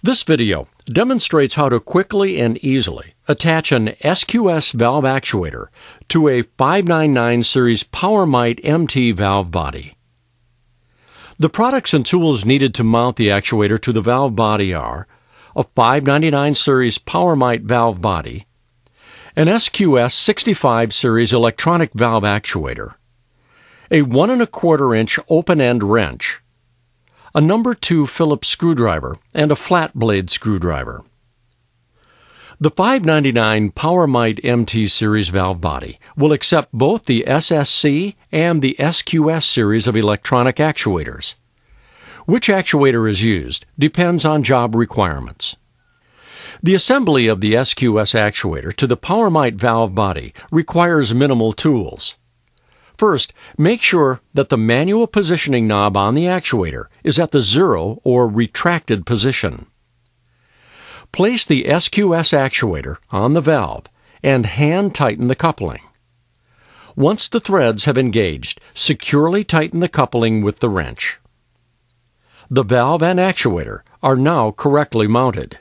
This video demonstrates how to quickly and easily attach an SQS valve actuator to a 599 series PowerMite MT valve body. The products and tools needed to mount the actuator to the valve body are a 599 series PowerMite valve body, an SQS 65 series electronic valve actuator, a one and a quarter inch open end wrench, a number 2 Phillips screwdriver, and a flat blade screwdriver. The 599 PowerMite MT series valve body will accept both the SSC and the SQS series of electronic actuators. Which actuator is used depends on job requirements. The assembly of the SQS actuator to the PowerMite valve body requires minimal tools. First, make sure that the manual positioning knob on the actuator is at the zero or retracted position. Place the SQS actuator on the valve and hand tighten the coupling. Once the threads have engaged, securely tighten the coupling with the wrench. The valve and actuator are now correctly mounted.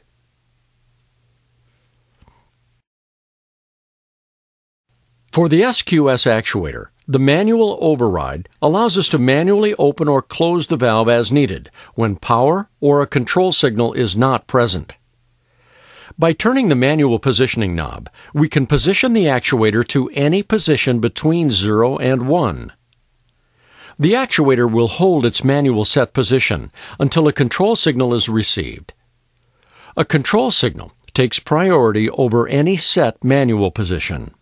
For the SQS actuator, the manual override allows us to manually open or close the valve as needed when power or a control signal is not present. By turning the manual positioning knob, we can position the actuator to any position between 0 and 1. The actuator will hold its manual set position until a control signal is received. A control signal takes priority over any set manual position.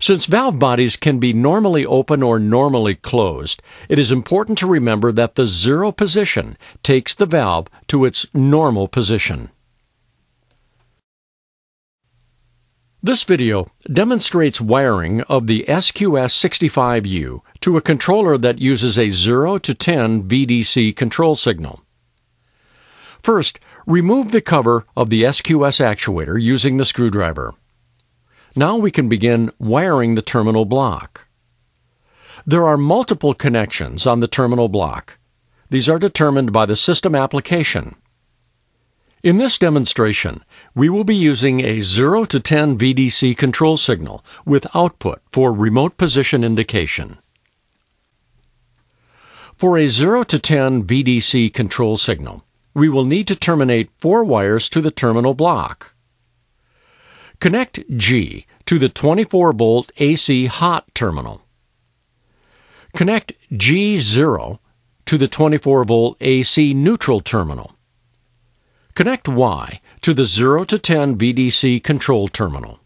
Since valve bodies can be normally open or normally closed, it is important to remember that the zero position takes the valve to its normal position. This video demonstrates wiring of the SQS65U to a controller that uses a 0 to 10 VDC control signal. First, remove the cover of the SQS actuator using the screwdriver. Now we can begin wiring the terminal block. There are multiple connections on the terminal block. These are determined by the system application. In this demonstration, we will be using a 0 to 10 VDC control signal with output for remote position indication. For a 0 to 10 VDC control signal, we will need to terminate four wires to the terminal block. Connect G to the 24 volt AC hot terminal. Connect G0 to the 24 volt AC neutral terminal. Connect Y to the 0 to 10 VDC control terminal.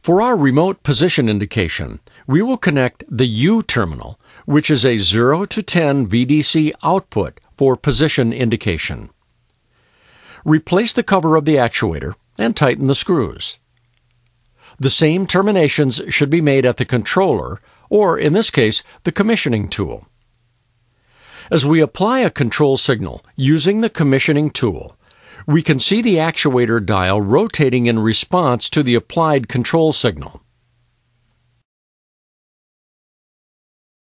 For our remote position indication, we will connect the U terminal, which is a 0 to 10 VDC output for position indication. Replace the cover of the actuator and tighten the screws. The same terminations should be made at the controller, or in this case, the commissioning tool. As we apply a control signal using the commissioning tool, we can see the actuator dial rotating in response to the applied control signal.